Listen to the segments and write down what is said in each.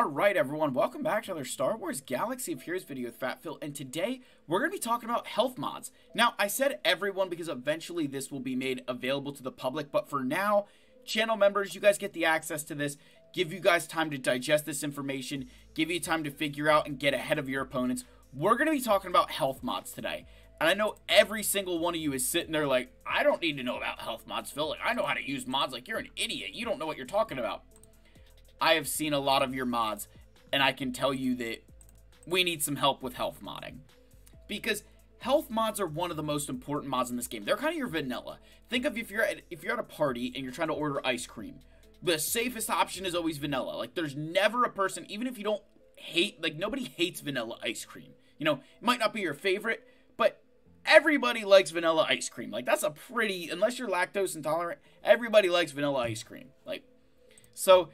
Alright everyone, welcome back to another Star Wars Galaxy of Heroes video with Phatphil, and today we're going to be talking about health mods. Now, I said everyone because eventually this will be made available to the public, but for now, channel members, you guys get the access to this, give you guys time to digest this information, give you time to figure out and get ahead of your opponents. We're going to be talking about health mods today. And I know every single one of you is sitting there like, I don't need to know about health mods, Phil. Like, I know how to use mods. Like, you're an idiot. You don't know what you're talking about. I have seen a lot of your mods, and I can tell you that we need some help with health modding. Because health mods are one of the most important mods in this game. They're kind of your vanilla. Think of if you're at, if you're at a party and you're trying to order ice cream. The safest option is always vanilla. Like there's never a person, even if you don't hate, like nobody hates vanilla ice cream. You know, it might not be your favorite, but everybody likes vanilla ice cream. Like that's a pretty, unless you're lactose intolerant, everybody likes vanilla ice cream. Like, so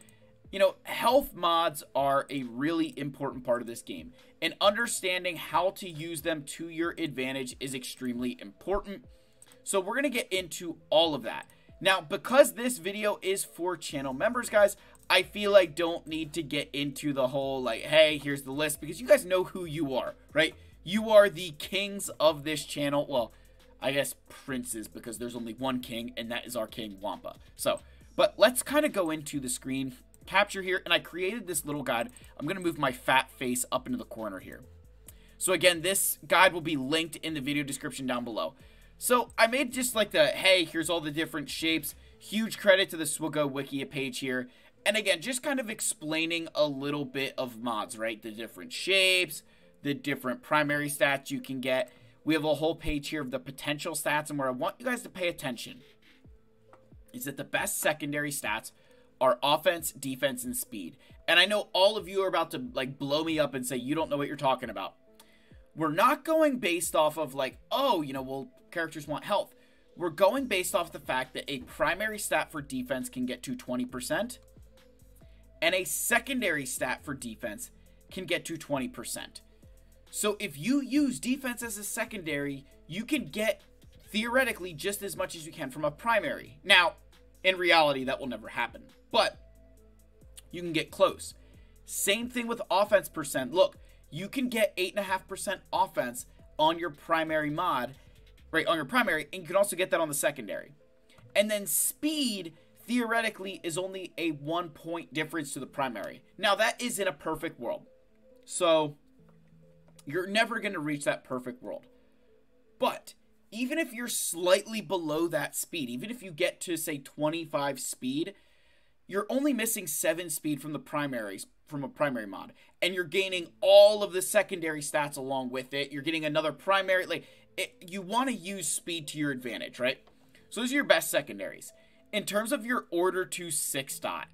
you know, health mods are a really important part of this game, and understanding how to use them to your advantage is extremely important. So we're going to get into all of that. Now, because this video is for channel members, guys, I feel like don't need to get into the whole, like, hey, here's the list, because you guys know who you are, right? You are the kings of this channel. Well, I guess princes, because there's only one king, and that is our king, Wampa. So, but let's kind of go into the screen capture here, and I created this little guide. I'm going to move my fat face up into the corner here. So again, this guide will be linked in the video description down below. So I made just like the, hey, here's all the different shapes. Huge credit to the SWGOH Wiki page here. And again, just kind of explaining a little bit of mods, right? The different shapes, the different primary stats you can get. We have a whole page here of the potential stats, and where I want you guys to pay attention is that the best secondary stats are offense, defense, and speed. And I know all of you are about to like blow me up and say you don't know what you're talking about. We're not going based off of like, oh, you know, well, characters want health. We're going based off the fact that a primary stat for defense can get to 20%, and a secondary stat for defense can get to 20%. So if you use defense as a secondary, you can get theoretically just as much as you can from a primary. Now, in reality, that will never happen. But you can get close. Same thing with offense percent. Look, you can get 8.5% offense on your primary mod, right? On your primary, and you can also get that on the secondary. And then speed, theoretically, is only a one point difference to the primary. Now, that is in a perfect world. So, you're never going to reach that perfect world. But even if you're slightly below that speed, even if you get to, say, 25 speed, you're only missing seven speed from the primaries from a primary mod and you're gaining all of the secondary stats along with it. You're getting another primary like it, you want to use speed to your advantage right? So those are your best secondaries. In terms of your order to six dot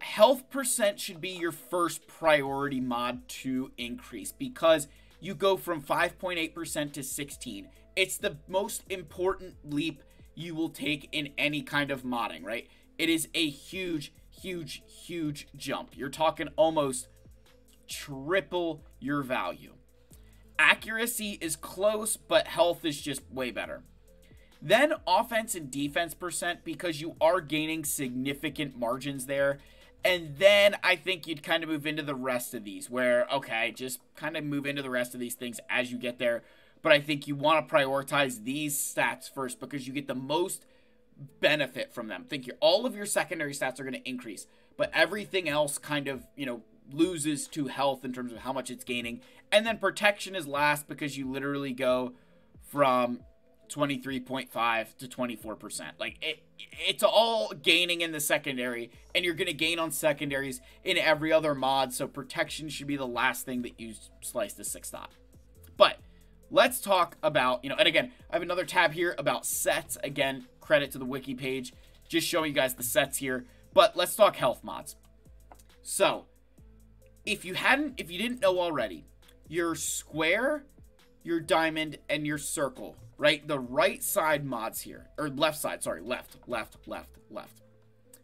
health percent should be your first priority mod to increase because you go from 5.8% to 16 it's the most important leap you will take in any kind of modding right it is a huge, huge, huge jump. You're talking almost triple your value. Accuracy is close, but health is just way better. Then offense and defense percent because you are gaining significant margins there. And then I think you'd kind of move into the rest of these where, okay, just kind of move into the rest of these things as you get there. But I think you want to prioritize these stats first because you get the most benefit from them. Think your all of your secondary stats are going to increase, but everything else kind of, you know, loses to health in terms of how much it's gaining. And then protection is last because you literally go from 23.5 to 24%. Like it it's all gaining in the secondary and you're going to gain on secondaries in every other mod, so protection should be the last thing that you slice the 6 dot. But let's talk about, you know, and again, I have another tab here about sets. Again, credit to the wiki page. Just showing you guys the sets here. But let's talk health mods. So, if you hadn't, if you didn't know already, your square, your diamond, and your circle, right? The right side mods here, or left side, sorry, left, left, left, left.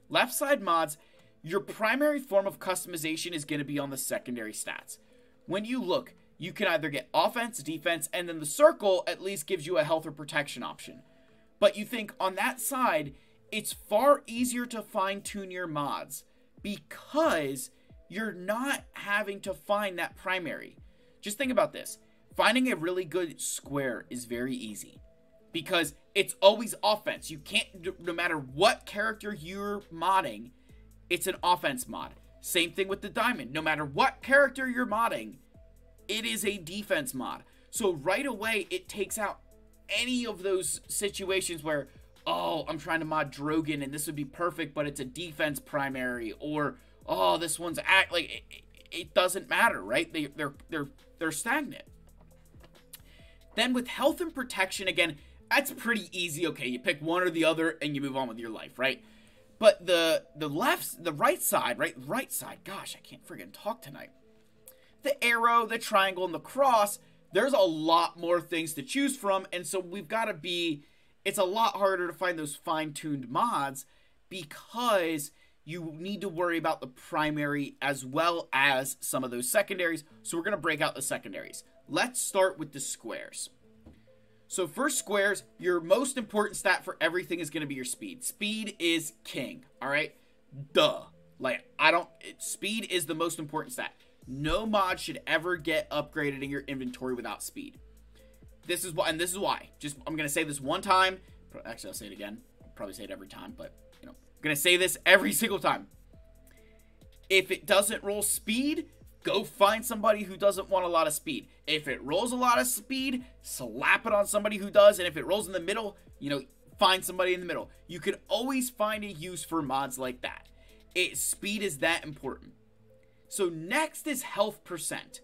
Left side mods, your primary form of customization is going to be on the secondary stats. When you look, you can either get offense, defense, and then the circle at least gives you a health or protection option. But you think on that side, it's far easier to fine tune your mods because you're not having to find that primary. Just think about this. Finding a really good square is very easy because it's always offense. You can't, no matter what character you're modding, it's an offense mod. Same thing with the diamond. No matter what character you're modding, it is a defense mod. So right away, it takes out any of those situations where, oh, I'm trying to mod Drogon and this would be perfect, but it's a defense primary, or oh, this one's act like it, it doesn't matter, right? They they're they're they're stagnant. Then with health and protection, again, that's pretty easy. Okay, you pick one or the other and you move on with your life, right? But the the left, the right side, right, right side. Gosh, I can't friggin' talk tonight. The arrow, the triangle, and the cross. There's a lot more things to choose from, and so we've got to be. It's a lot harder to find those fine-tuned mods because you need to worry about the primary as well as some of those secondaries. So we're going to break out the secondaries. Let's start with the squares. So for squares, your most important stat for everything is going to be your speed. Speed is king, all right? Duh. Like, I don't... It, speed is the most important stat. No mod should ever get upgraded in your inventory without speed. This is why, and this is why. Just, I'm to say this one time. Actually, I'll say it again. I'll probably say it every time, but, you know. I'm to say this every single time. If it doesn't roll speed, go find somebody who doesn't want a lot of speed. If it rolls a lot of speed, slap it on somebody who does. And if it rolls in the middle, you know, find somebody in the middle. You can always find a use for mods like that. It, speed is that important. So next is health percent.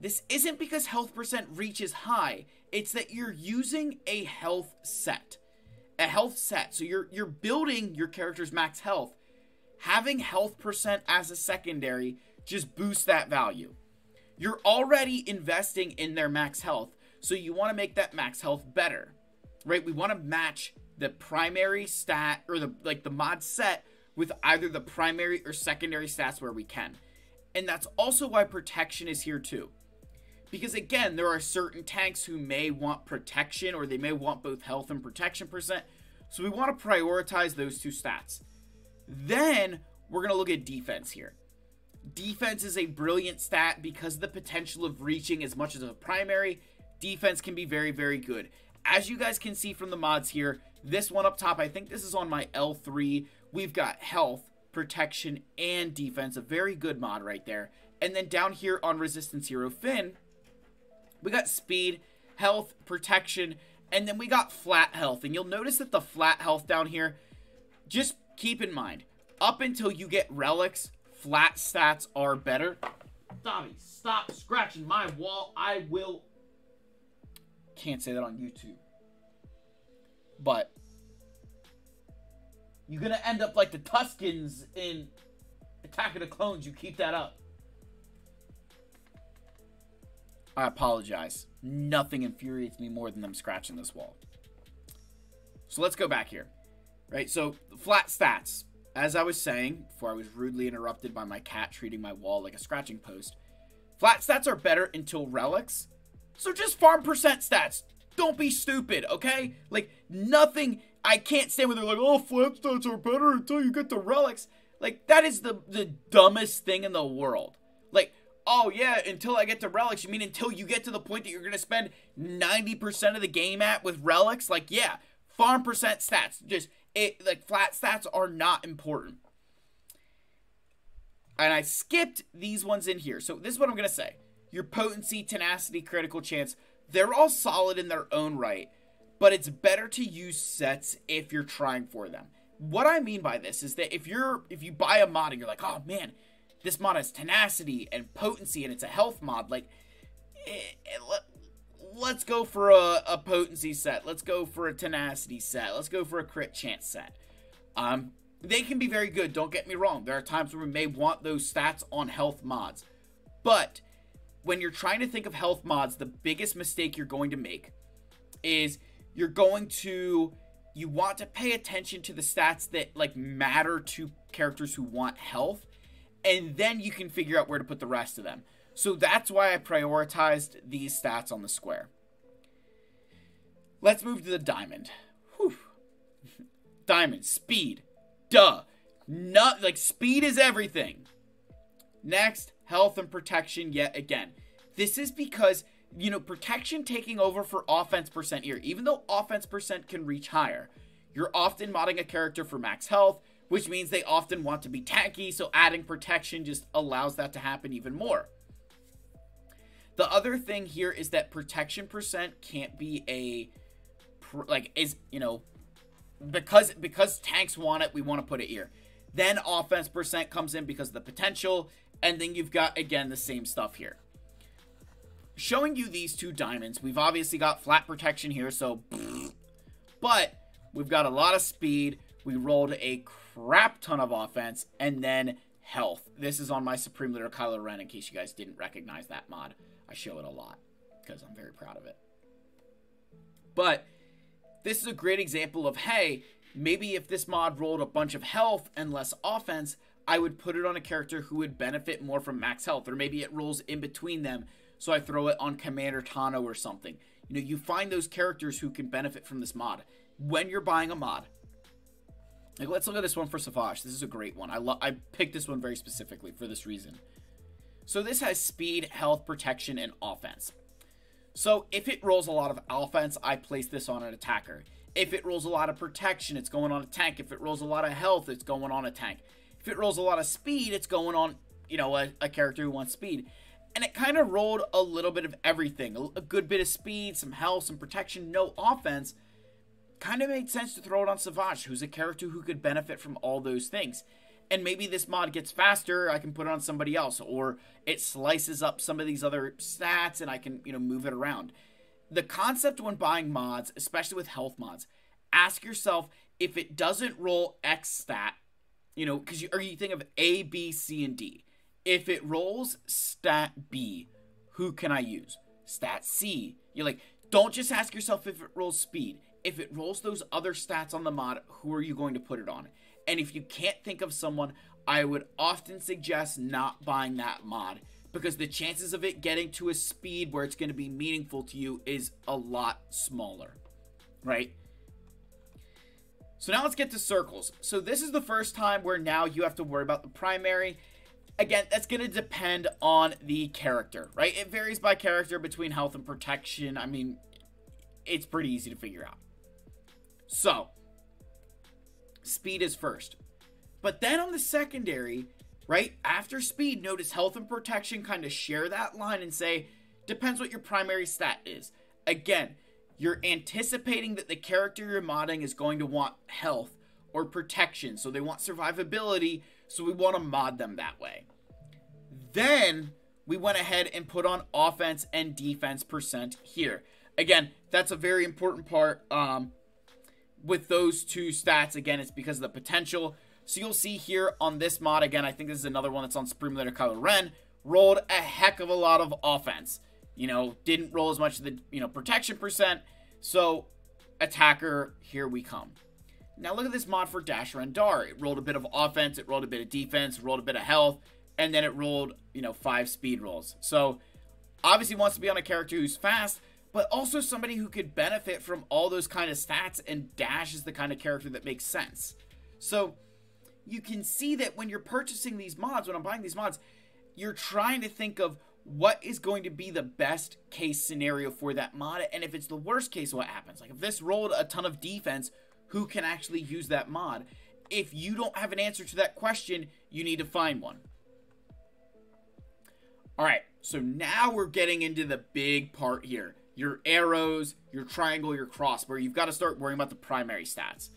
This isn't because health percent reaches high. It's that you're using a health set. A health set. So you're you're building your character's max health. Having health percent as a secondary just boosts that value. You're already investing in their max health, so you want to make that max health better. Right? We want to match the primary stat or the like the mod set with either the primary or secondary stats where we can. And that's also why protection is here too. Because again, there are certain tanks who may want protection or they may want both health and protection percent. So we want to prioritize those two stats. Then we're going to look at defense here. Defense is a brilliant stat because the potential of reaching as much as a primary. Defense can be very, very good. As you guys can see from the mods here, this one up top, I think this is on my L3. We've got health, protection, and defense. A very good mod right there. And then down here on Resistance Hero Finn, we got speed, health, protection, and then we got flat health. And you'll notice that the flat health down here, just keep in mind, up until you get relics, flat stats are better. Dobby, stop scratching my wall. I will. Can't say that on YouTube. But you're gonna end up like the Tuskens in Attack of the Clones. You keep that up. I apologize. Nothing infuriates me more than them scratching this wall. So let's go back here. Right, so flat stats as I was saying, before I was rudely interrupted by my cat treating my wall like a scratching post, flat stats are better until relics. So just farm percent stats. Don't be stupid, okay? Like, nothing. I can't stand when they're like, oh, flat stats are better until you get the relics. Like, that is the, the dumbest thing in the world. Like, oh, yeah, until I get to relics. You mean until you get to the point that you're going to spend 90% of the game at with relics? Like, yeah, farm percent stats. Just it like flat stats are not important. And I skipped these ones in here. So this is what I'm going to say. Your potency, tenacity, critical chance, they're all solid in their own right, but it's better to use sets if you're trying for them. What I mean by this is that if you're if you buy a mod and you're like, "Oh man, this mod has tenacity and potency and it's a health mod," like it, eh, it, eh, let's go for a, a potency set. Let's go for a tenacity set. Let's go for a crit chance set. Um, they can be very good, don't get me wrong. There are times where we may want those stats on health mods. But when you're trying to think of health mods, the biggest mistake you're going to make is you're going to you want to pay attention to the stats that like matter to characters who want health and then you can figure out where to put the rest of them. So that's why I prioritized these stats on the square. Let's move to the diamond. Whew. Diamond, speed. Duh. Not like speed is everything. Next, health and protection yet again. This is because, you know, protection taking over for offense percent here. Even though offense percent can reach higher, you're often modding a character for max health, which means they often want to be tanky, so adding protection just allows that to happen even more. The other thing here is that protection percent can't be a like is you know because because tanks want it, we want to put it here. Then offense percent comes in because of the potential, and then you've got again the same stuff here. Showing you these two diamonds, we've obviously got flat protection here, so but we've got a lot of speed. We rolled a crap ton of offense, and then health. This is on my Supreme Leader Kylo Ren, in case you guys didn't recognize that mod. I show it a lot because I'm very proud of it. But this is a great example of hey, maybe if this mod rolled a bunch of health and less offense, I would put it on a character who would benefit more from max health, or maybe it rolls in between them, so I throw it on Commander Tano or something. You know, you find those characters who can benefit from this mod when you're buying a mod. Like, let's look at this one for Savage. This is a great one. I lo- I picked this one very specifically for this reason. So this has speed, health, protection, and offense. So if it rolls a lot of offense, I place this on an attacker. If it rolls a lot of protection, it's going on a tank. If it rolls a lot of health, it's going on a tank. If it rolls a lot of speed, it's going on, you know, a, a character who wants speed. And it kind of rolled a little bit of everything. A, good bit of speed, some health, some protection, no offense. Kind of made sense to throw it on Savage, who's a character who could benefit from all those things and maybe this mod gets faster i can put it on somebody else or it slices up some of these other stats and i can you know move it around the concept when buying mods especially with health mods ask yourself if it doesn't roll x stat you know because you, or you think of a b c and d if it rolls stat b who can i use stat c you're like don't just ask yourself if it rolls speed if it rolls those other stats on the mod who are you going to put it on and if you can't think of someone, I would often suggest not buying that mod because the chances of it getting to a speed where it's going to be meaningful to you is a lot smaller, right? So now let's get to circles. So this is the first time where now you have to worry about the primary. Again, that's going to depend on the character, right? It varies by character between health and protection. I mean, it's pretty easy to figure out. So, speed is first. But then on the secondary, right, after speed, notice health and protection kind of share that line and say, depends what your primary stat is. Again, you're anticipating that the character you're modding is going to want health or protection. So they want survivability, so we want to mod them that way. Then we went ahead and put on offense and defense percent here. Again, that's a very important part. Um, with those two stats, again, it's because of the potential. So you'll see here on this mod, again, I think this is another one that's on Supreme Leader Kylo Ren, rolled a heck of a lot of offense. You know, didn't roll as much of the, you know, protection percent. So, attacker, here we come. Now look at this mod for Dash Rendar. It rolled a bit of offense, it rolled a bit of defense, rolled a bit of health, and then it rolled, you know, five speed rolls. So, obviously wants to be on a character who's fast, but also somebody who could benefit from all those kind of stats, and Dash is the kind of character that makes sense. So you can see that when you're purchasing these mods, when I'm buying these mods, you're trying to think of what is going to be the best case scenario for that mod, and if it's the worst case, what happens? Like if this rolled a ton of defense, who can actually use that mod? If you don't have an answer to that question, you need to find one. All right, so now we're getting into the big part here your arrows, your triangle, your crossbar. You've got to start worrying about the primary stats.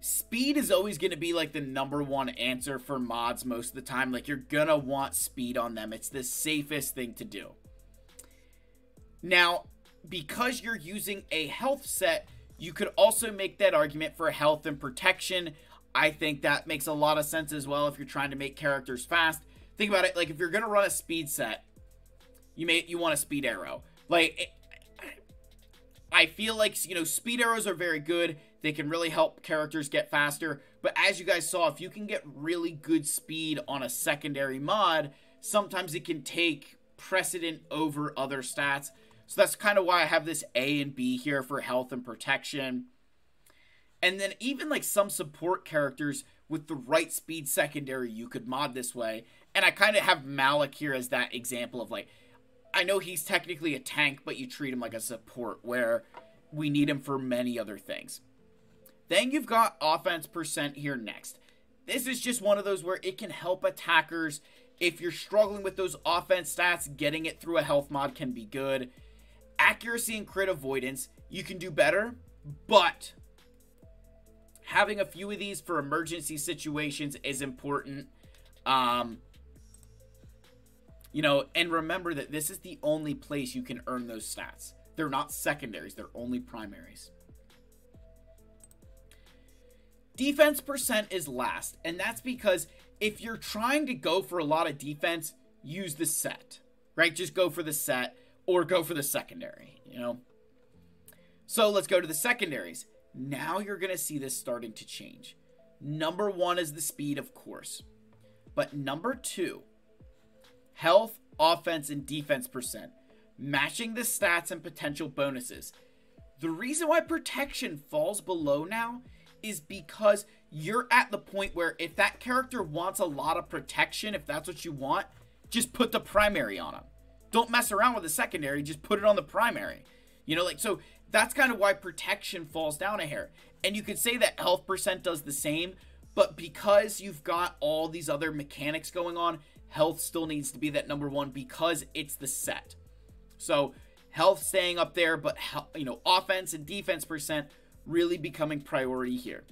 Speed is always going to be like the number one answer for mods most of the time. Like, you're going to want speed on them, it's the safest thing to do. Now, because you're using a health set, you could also make that argument for health and protection. I think that makes a lot of sense as well if you're trying to make characters fast. Think about it, like if you're gonna run a speed set, you may you want a speed arrow. Like, I feel like, you know, speed arrows are very good. They can really help characters get faster. But as you guys saw, if you can get really good speed on a secondary mod, sometimes it can take precedent over other stats. So that's kind of why I have this A and B here for health and protection. And then even like some support characters with the right speed secondary, you could mod this way. And I kind of have Malak here as that example of like, I know he's technically a tank, but you treat him like a support where we need him for many other things. Then you've got offense percent here next. This is just one of those where it can help attackers. If you're struggling with those offense stats, getting it through a health mod can be good. Accuracy and crit avoidance, you can do better, but having a few of these for emergency situations is important. Um, you know, and remember that this is the only place you can earn those stats. They're not secondaries, they're only primaries. Defense percent is last, and that's because if you're trying to go for a lot of defense, use the set, right? Just go for the set or go for the secondary, you know? So let's go to the secondaries. Now you're going to see this starting to change. Number one is the speed, of course. But number two, health, offense, and defense percent, matching the stats and potential bonuses. The reason why protection falls below now is because you're at the point where if that character wants a lot of protection, if that's what you want, just put the primary on him. Don't mess around with the secondary, just put it on the primary. You know, like, so that's kind of why protection falls down a hair. And you could say that health percent does the same, but because you've got all these other mechanics going on, health still needs to be that number one because it's the set. So health staying up there, but you know, offense and defense percent really becoming priority here.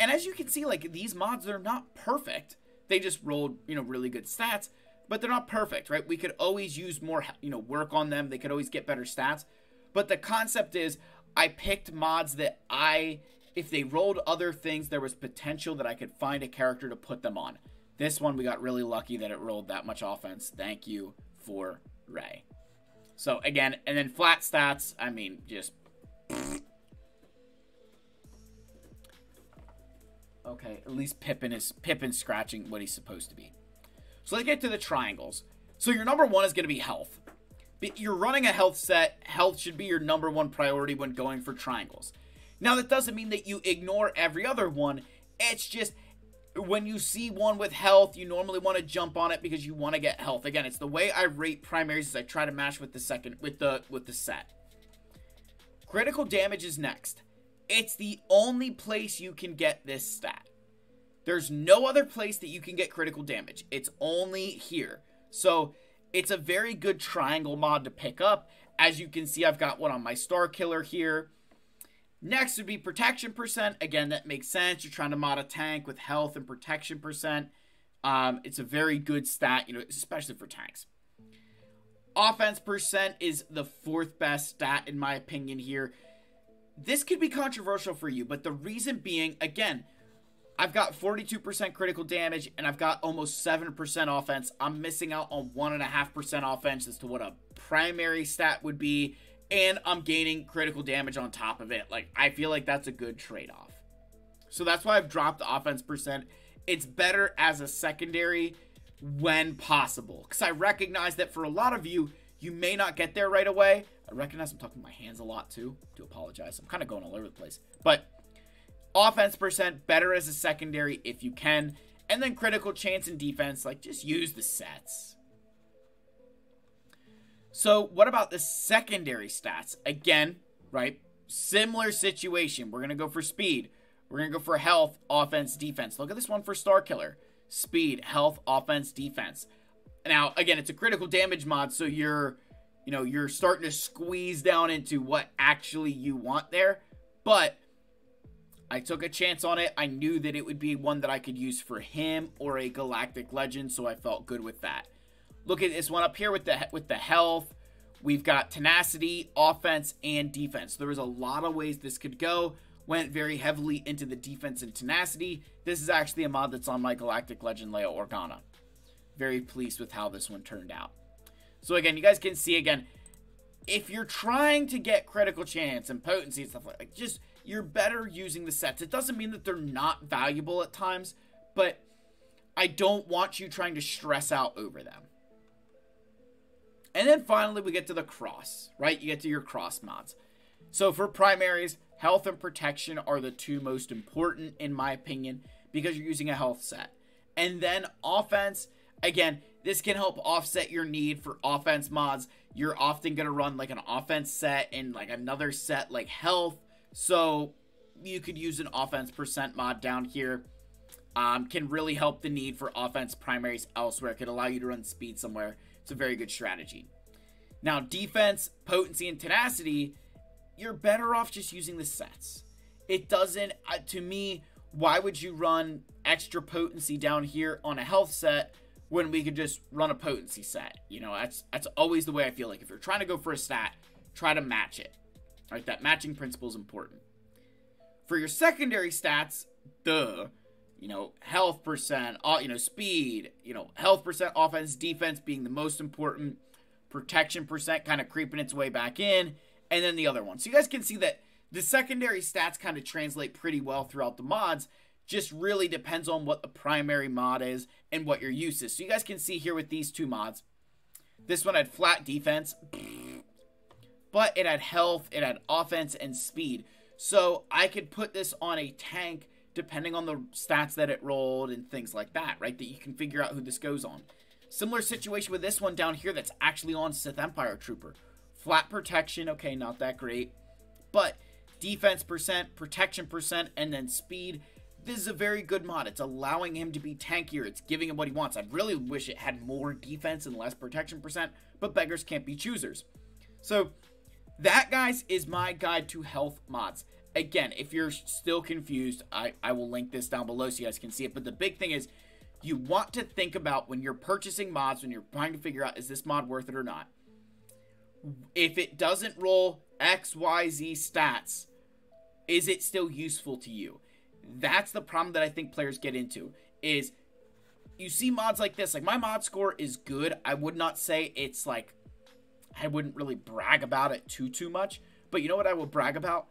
And as you can see, like these mods, they're not perfect. They just rolled, you know, really good stats, but they're not perfect, right? We could always use more, you know, work on them. They could always get better stats. But the concept is I picked mods that I, if they rolled other things, there was potential that I could find a character to put them on. This one, we got really lucky that it rolled that much offense. Thank you for Rey. So again, and then flat stats, I mean, just Okay, at least Pippin is Pippin scratching what he's supposed to be. So let's get to the triangles. So your number one is going to be health. You're running a health set. Health should be your number one priority when going for triangles. Now that doesn't mean that you ignore every other one. It's just when you see one with health, you normally want to jump on it because you want to get health. Again, it's the way I rate primaries is I try to match with the second with the with the set. Critical damage is next. It's the only place you can get this stat. There's no other place that you can get critical damage. It's only here. So it's a very good triangle mod to pick up. As you can see, I've got one on my Starkiller here. Next would be protection percent. Again, that makes sense. You're trying to mod a tank with health and protection percent. Um, it's a very good stat, you know, especially for tanks. Offense percent is the fourth best stat in my opinion here this could be controversial for you, but the reason being, again, I've got 42% critical damage and I've got almost 7% offense. I'm missing out on 1.5% offense as to what a primary stat would be, and I'm gaining critical damage on top of it. Like, I feel like that's a good trade off. So that's why I've dropped the offense percent. It's better as a secondary when possible, because I recognize that for a lot of you, you may not get there right away. I recognize I'm talking my hands a lot too. Do apologize. I'm kind of going all over the place. But offense percent better as a secondary if you can. And then critical chance and defense, like just use the sets. So what about the secondary stats? Again, right? Similar situation. We're going to go for speed. We're going to go for health, offense, defense. Look at this one for Starkiller. Speed, health, offense, defense. Now, again, it's a critical damage mod, so you're you know, you're starting to squeeze down into what actually you want there. But I took a chance on it. I knew that it would be one that I could use for him or a Galactic Legend, so I felt good with that. Look at this one up here with the with the health. We've got tenacity, offense, and defense. There was a lot of ways this could go. Went very heavily into the defense and tenacity. This is actually a mod that's on my Galactic Legend Leia Organa. Very pleased with how this one turned out. So again, you guys can see again, if you're trying to get critical chance and potency and stuff like that, just you're better using the sets. It doesn't mean that they're not valuable at times, but I don't want you trying to stress out over them. And then finally, we get to the cross, right? You get to your cross mods. So for primaries, health and protection are the two most important, in my opinion, because you're using a health set. And then offense, again, this can help offset your need for offense mods. You're often going to run like an offense set and like another set like health. So you could use an offense percent mod down here. Um, can really help the need for offense primaries elsewhere. It could allow you to run speed somewhere. It's a very good strategy. Now, defense, potency, and tenacity, you're better off just using the sets. It doesn't, uh, to me, why would you run extra potency down here on a health set when we could just run a potency set? You know, that's that's always the way I feel like if you're trying to go for a stat, try to match it. Right, that matching principle is important. For your secondary stats, duh, you know, health percent, all you know, speed, you know, health percent, offense, defense being the most important, protection percent kind of creeping its way back in, and then the other one. So you guys can see that the secondary stats kind of translate pretty well throughout the mods. Just really depends on what the primary mod is and what your use is. So you guys can see here with these two mods. This one had flat defense, but it had health, it had offense, and speed. So I could put this on a tank depending on the stats that it rolled and things like that, right? That you can figure out who this goes on. Similar situation with this one down here that's actually on Sith Empire Trooper. Flat protection, okay, not that great. But defense percent, protection percent, and then speed. This is a very good mod. It's allowing him to be tankier. It's giving him what he wants. I really wish it had more defense and less protection percent, but beggars can't be choosers. So that, guys, is my guide to health mods. Again, if you're still confused, I, I will link this down below so you guys can see it. But the big thing is you want to think about when you're purchasing mods, when you're trying to figure out is this mod worth it or not. If it doesn't roll XYZ stats, is it still useful to you? That's the problem that I think players get into is you see mods like this, like my mod score is good. I would not say it's like I wouldn't really brag about it too too much, but you know what I will brag about?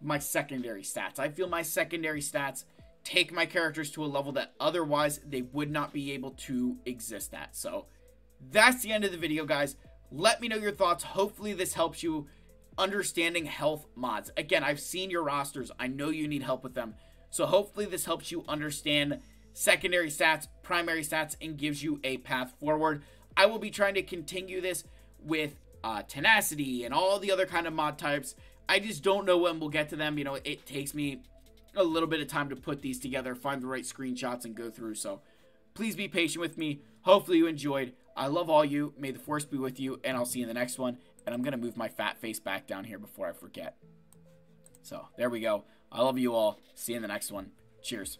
my secondary stats. I feel my secondary stats take my characters to a level that otherwise they would not be able to exist at. So that's the end of the video, guys. Let me know your thoughts. Hopefully this helps you understanding health mods. Again, I've seen your rosters. I know you need help with them. So hopefully this helps you understand secondary stats, primary stats, and gives you a path forward. I will be trying to continue this with uh, tenacity and all the other kind of mod types I just don't know when we'll get to them. You know, it takes me a little bit of time to put these together, find the right screenshots, and go through. So please be patient with me. Hopefully you enjoyed. I love all you. May the force be with you, and I'll see you in the next one. And I'm going to move my fat face back down here before I forget. So there we go. I love you all. See you in the next one. Cheers.